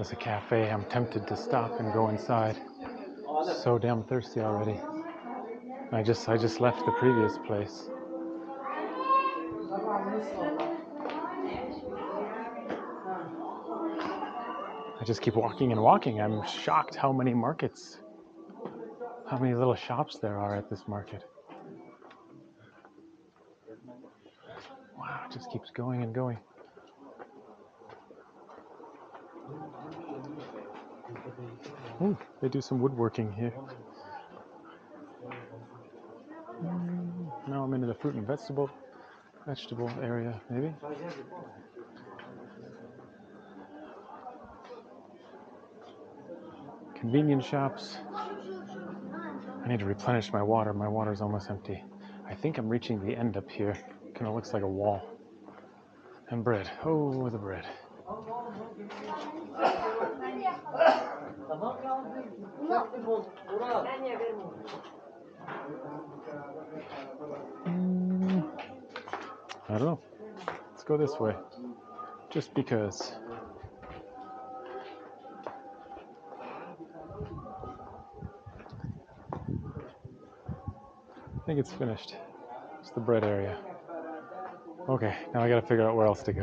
There's a cafe. I'm tempted to stop and go inside. So damn thirsty already. I just I just left the previous place. I just keep walking and walking. I'm shocked how many markets, how many little shops there are at this market. Wow, it just keeps going and going. Ooh, they do some woodworking here. Mm, Now I'm into the fruit and vegetable vegetable area, maybe. Convenience shops. I need to replenish my water. My water's almost empty. I think I'm reaching the end up here. Kind of looks like a wall. And bread. Oh, the bread. I don't know. Let's go this way. Just because. I think it's finished. It's the bread area. Okay, now I gotta figure out where else to go.